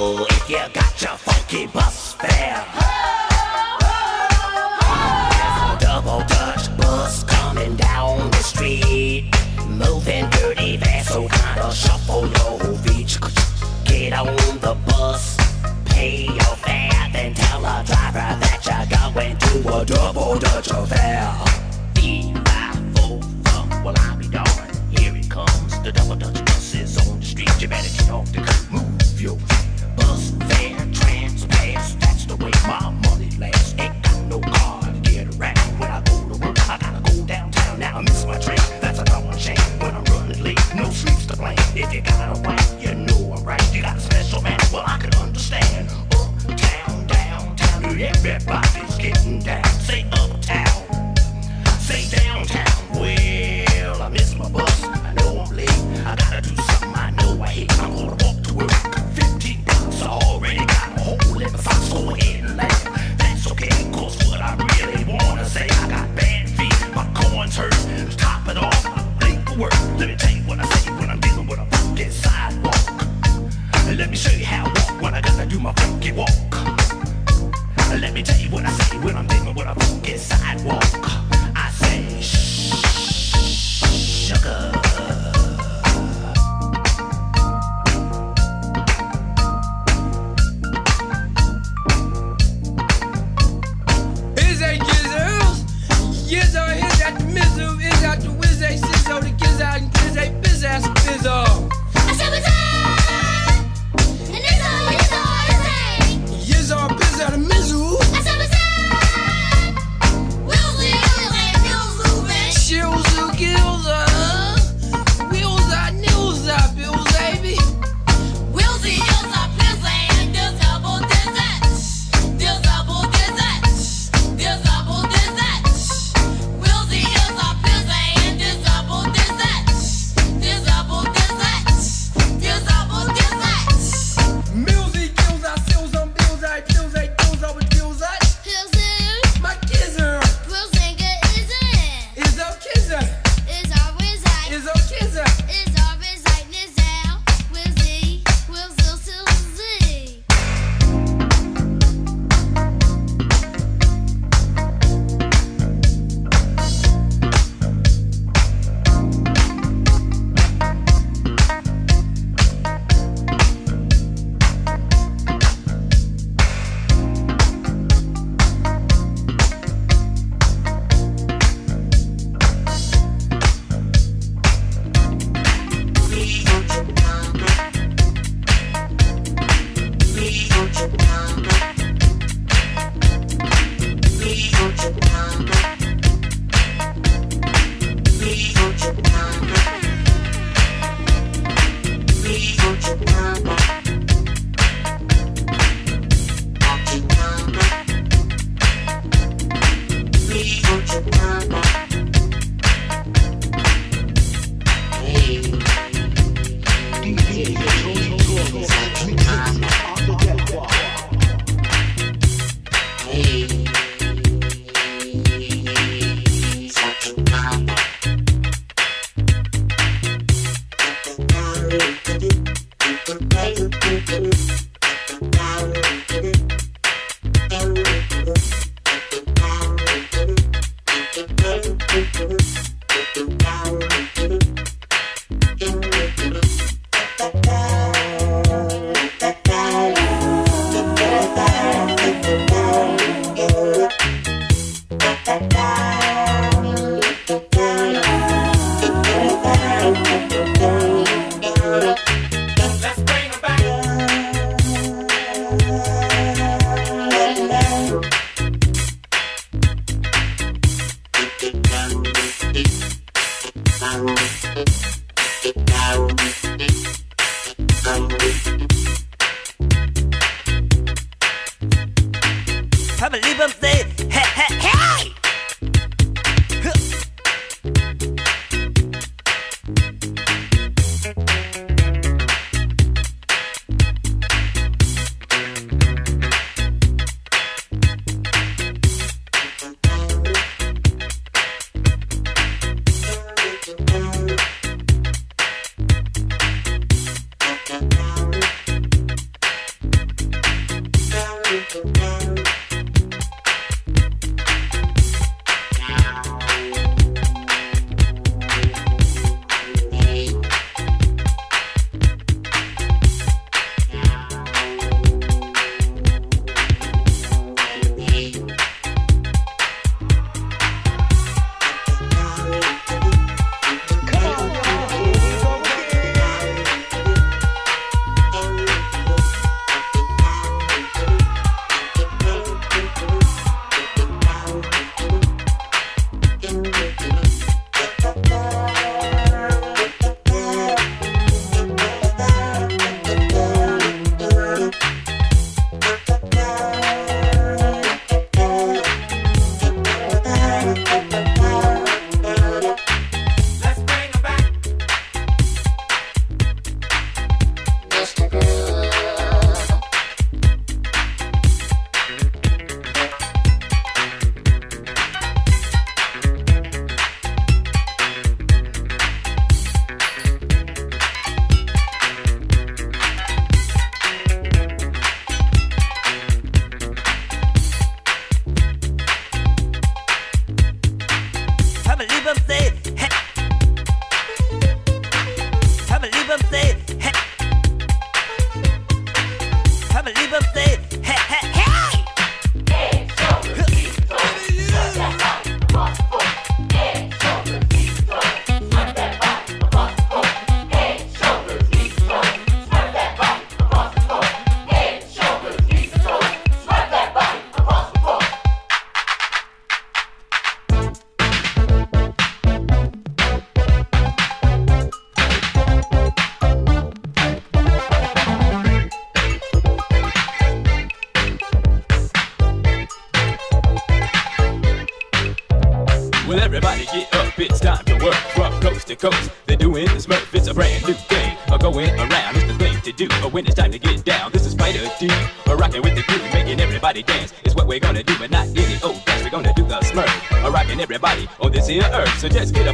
If you got your funky bus fare. There's a double Dutch bus coming down the street. Moving dirty fast, so kinda shuffle your feet. Get on the bus, pay your fare, then tell the driver that you're going to a double Dutch affair. Well I'll be darned. Here it comes, the double Dutch bus is on the street. You better get off the Say uptown, say downtown. Well, I miss my bus. I know I'm late. I gotta do something I know I hate. I'm gonna walk to work. 15 bucks, I already got a hole in.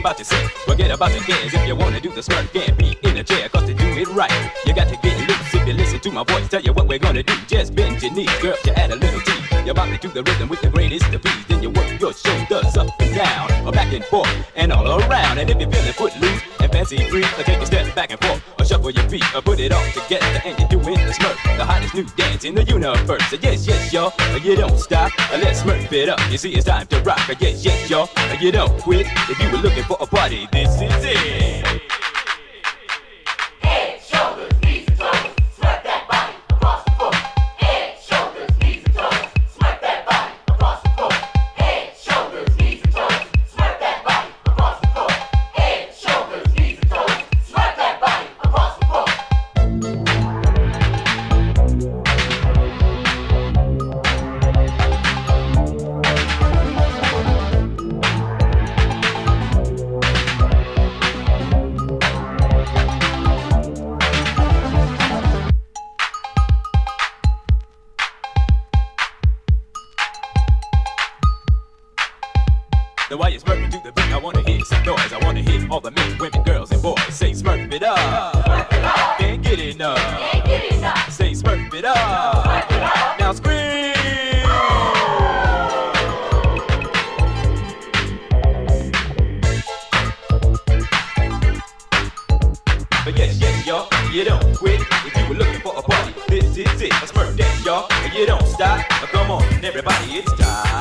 About to forget about the cares. If you wanna do the Smurf, can't be in a chair, cause to do it right, you got to get loose. If you listen to my voice, tell you what we're gonna do. Just bend your knees, girl, you add a little tea. You're me to do the rhythm step back and forth, or shuffle your feet, or put it all together, and you're doing the Smurf, the hottest new dance in the universe. So yes, yes, y'all, you don't stop. Let's Smurf it up. You see, it's time to rock. Yes, yes, y'all, you don't quit. If you were looking for a party, this is it. Smurf it up. Can't get enough. Say Smurf it up. Now scream. But yes, yes, y'all, you don't quit. If you were looking for a party, this is it. A Smurf dance, y'all. You don't stop. Come on, everybody, it's time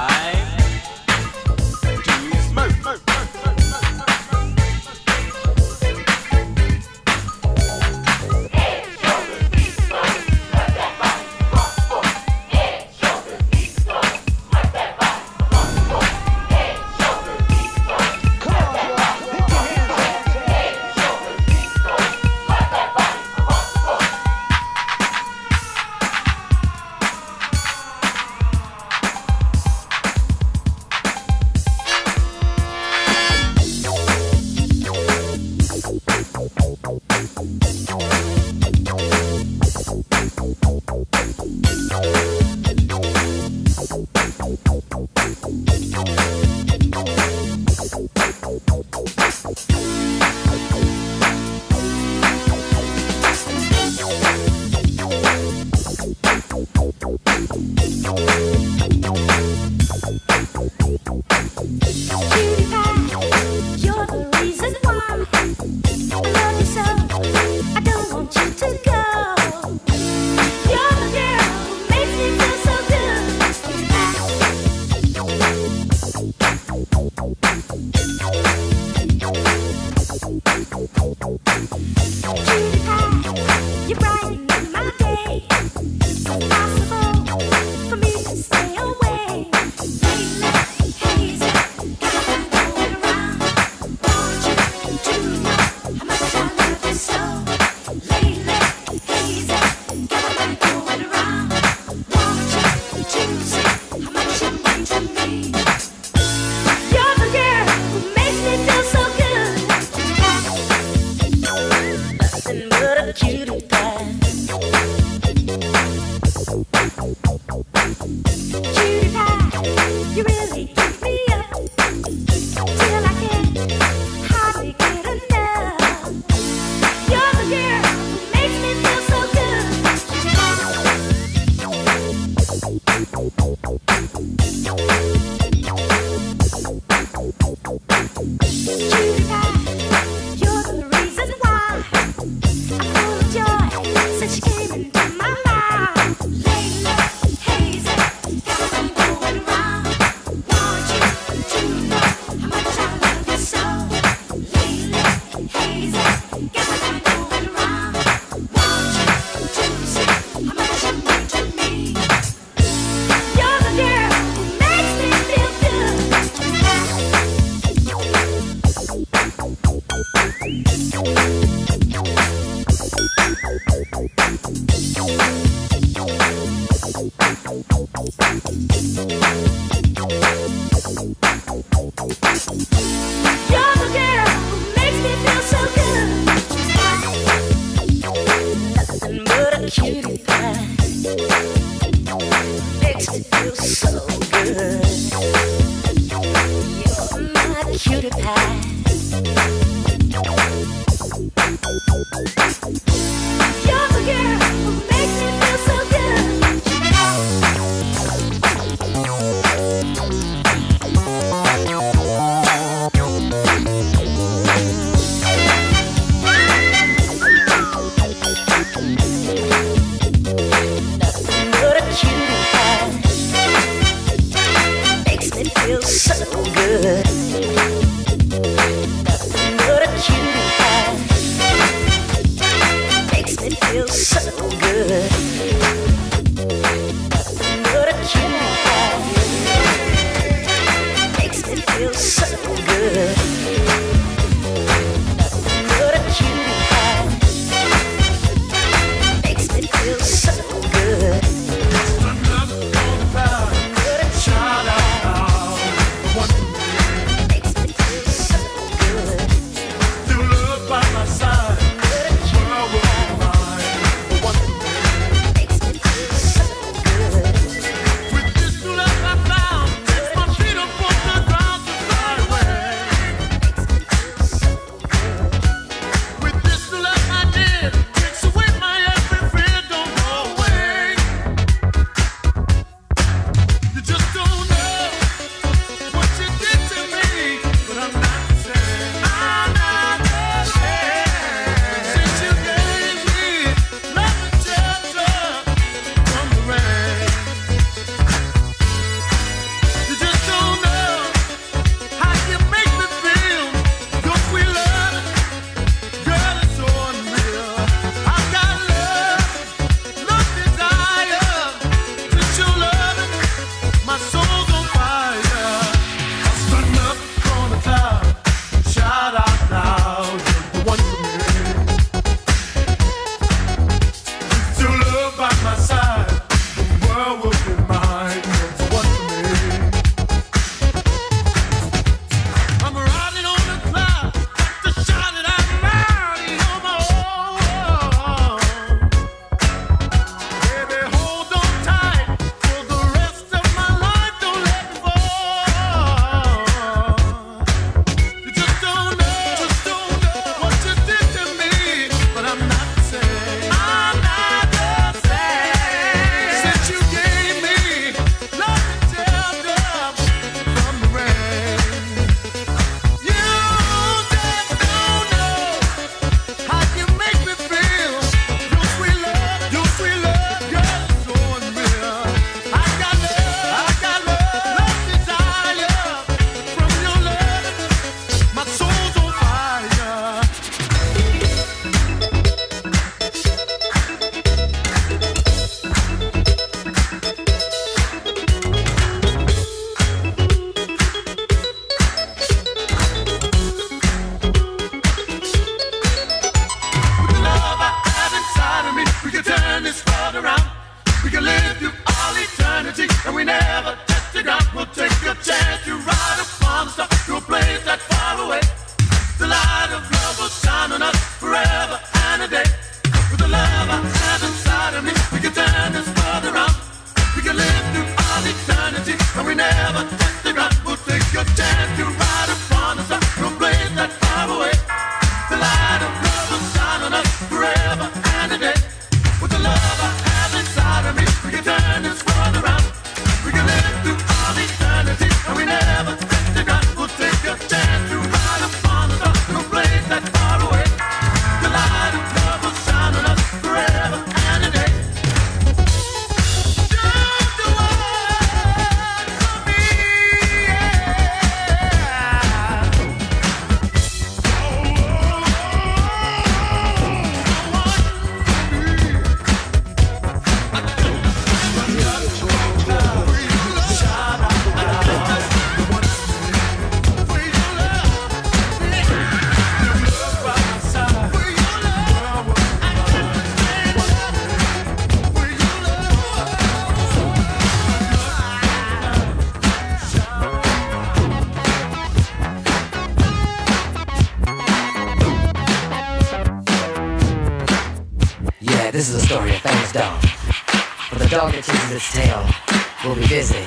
will be busy.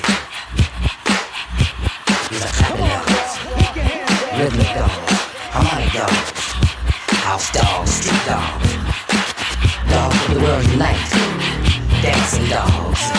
He's a clapping dogs. rhythmic dogs. harmonic dogs. house dogs. Street dogs. Dogs of the world unite, dancing dogs.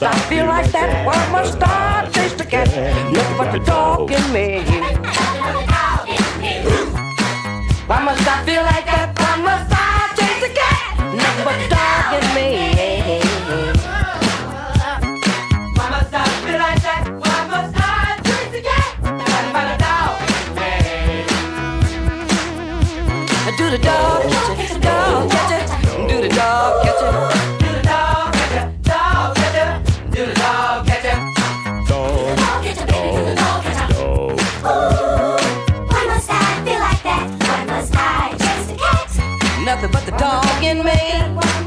Must I feel like that? Why must I chase the cat? Nothing but the dog in me. Why must I feel like that? Why must I chase the cat? Nothing but the dog in me. Why must I feel like that? Why must I chase the cat? Nothing but the dog in me. Do the dog Nothing but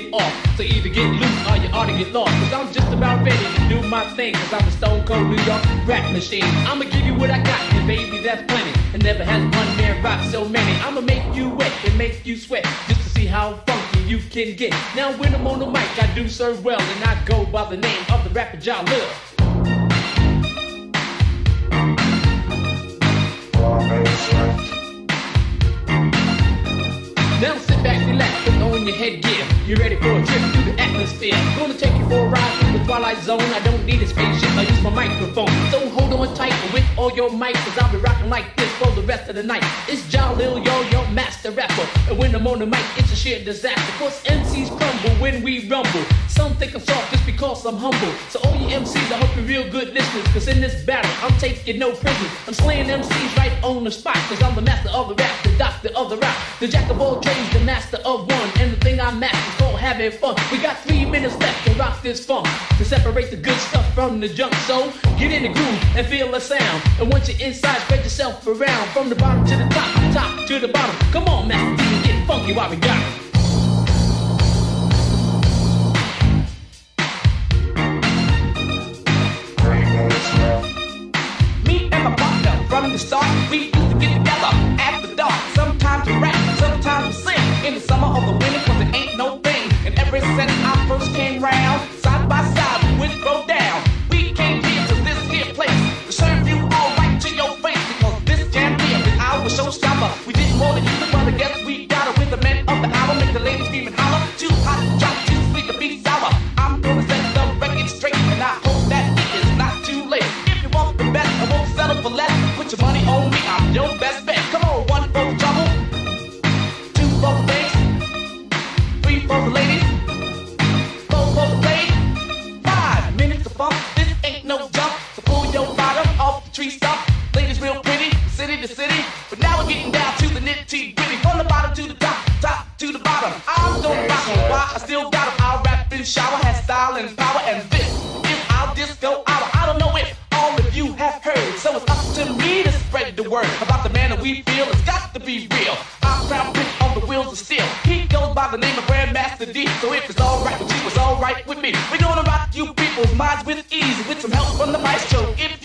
get off. So either get loose or you ought to get lost. Cause I'm just about ready to do my thing. Cause I'm a stone cold New York rap machine. I'ma give you what I got, and baby, that's plenty. And never has one man rock so many. I'ma make you wet and make you sweat. Just to see how funky you can get. Now when I'm on the mic, I do serve well. And I go by the name of the rapper John Love. Zone. I don't need a spaceship, I use my microphone. So hold on tight with all your might, cause I'll be rocking like this for the rest of the night. It's John Lil, yo, your master rapper. And when I'm on the mic, it's a sheer disaster. Cause MCs crumble when we rumble. Some think I'm soft just because I'm humble. So all you MCs, I hope you're real good listeners. Cause in this battle, I'm taking no prisoners. I'm slaying MCs right on the spot. Cause I'm the master of the rap, the doctor of the rap. The jack of all trades, the master of one. And the thing I'm master is called having fun. We got three minutes left to rock this funk. To separate the good stuff from the junk. So get in the groove and feel the sound. And once you're inside, spread yourself around. From the bottom to the top, top to the bottom. Come on, Master get funky while we got it. stop me. We feel. It's got to be real. I'm crown prince on the wheels of steel. He goes by the name of Grandmaster Dee. So if it's alright with you, it's alright with me. We're gonna rock you people's minds with ease, with some help from the maestro, if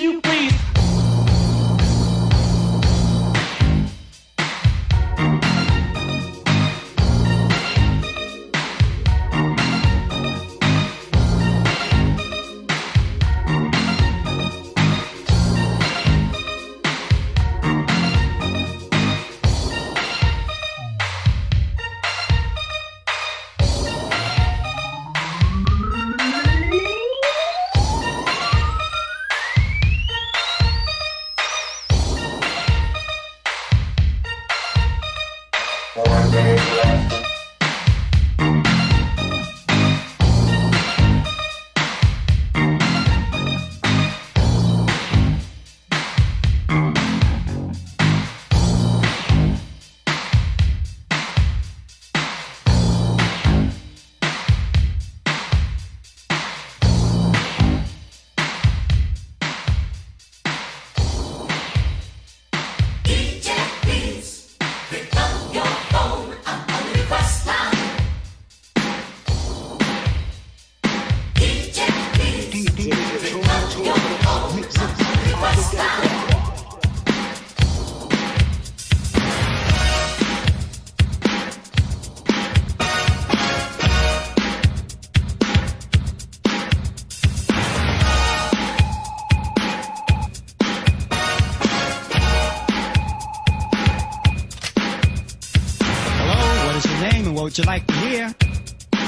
what would you like to hear?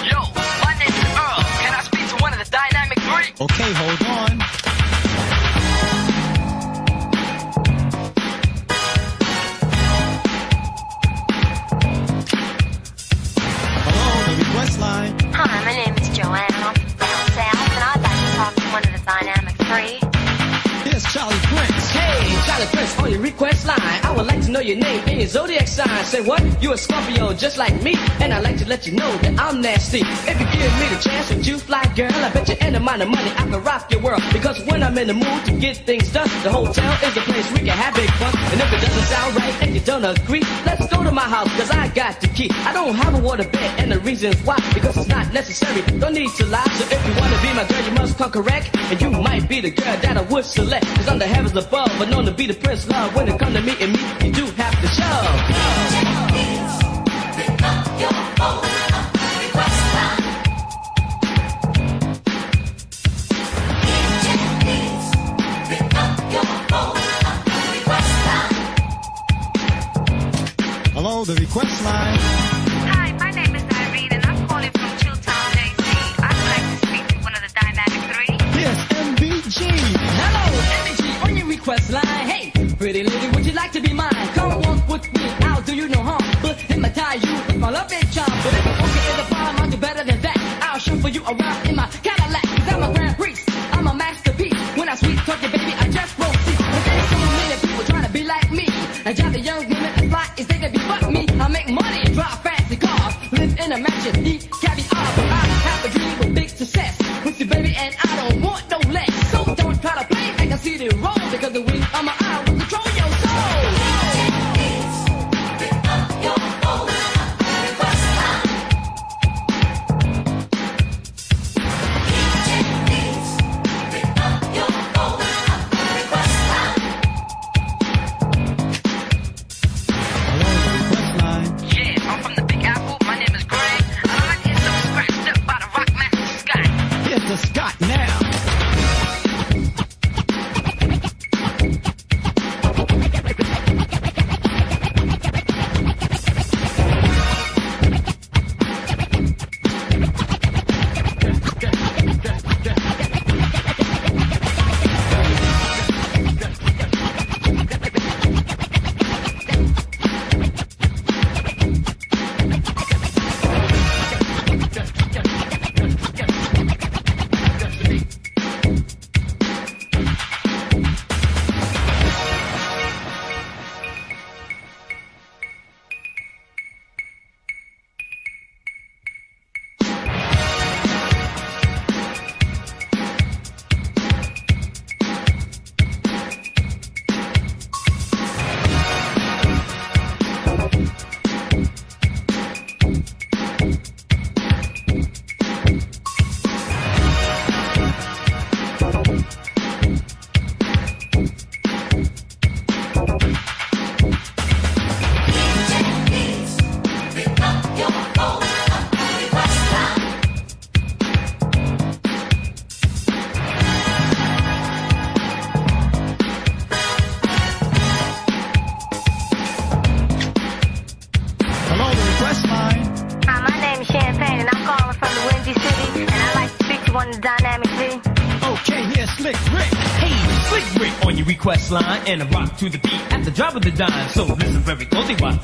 Yo, my name is Earl. Can I speak to one of the Dynamic Three? Okay, hold on. Hello, the request line. Hi, my name is Joanne. I'm from down south, and I'd like to talk to one of the Dynamic Three. Here's Charlie Prince. Hey, Charlie Prince on your request line. I would like to know your name and your zodiac sign. I say what? You a Scorpio just like me, and I'd like to let you know that I'm nasty. If you give me the chance with you, fly girl, I bet you any amount of money I can rock your world. Because when I'm in the mood to get things done, the hotel is the place we can have big fun. And if it doesn't sound right and you don't agree, let's go to my house, cause I got the key. I don't have a water bed, and the reason's why, because it's not necessary. Don't need to lie, so if you wanna be my girl, you must come correct. And you might be the girl that I would select. Cause I'm the heavens above, but known to be the prince love. When it come to me and me, you do have to show. Hello,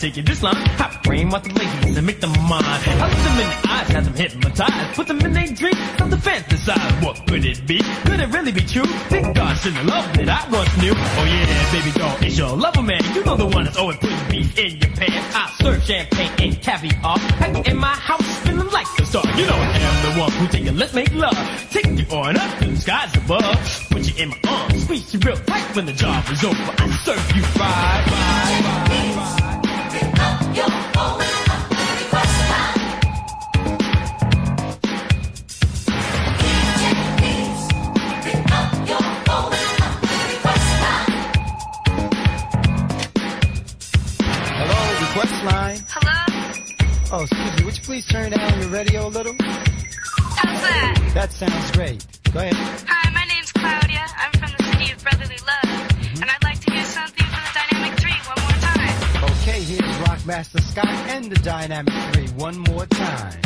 taking this line. Hot brain with the ladies and make them mine. I look them in the eyes, have them hypnotized. Put them in their start to fantasize. What could it be? Could it really be true? Think God sent the love that I once knew. Oh yeah, baby doll, it's your lover man. You know the one that's always putting beef in your pants. I serve champagne and caviar. Back in my house, feeling like a star. You know I am the one who take it, let's make love. Take you on up to the skies above. Put you in my arms, squeeze you real tight when the job is over. I serve you right, right, Oh, excuse me. Would you please turn down your radio a little? How's that? That sounds great. Go ahead. Hi, my name's Claudia. I'm from the city of brotherly love. Mm-hmm. And I'd like to hear something from the Dynamic 3 one more time. Okay, here's Rockmaster Scott and the Dynamic 3 one more time.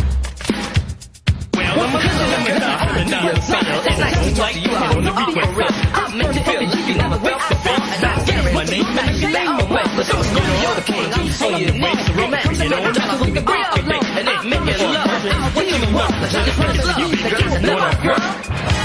Well, I'm a good and I'm fail. It's like like you on the request. I'm meant to feel like you never felt the face. My name is your name, my way. So it's gonna be the king. I'm so you next romance. You know, just look at break it, and it make it love. What you want? I just want to love. You got to know, girl.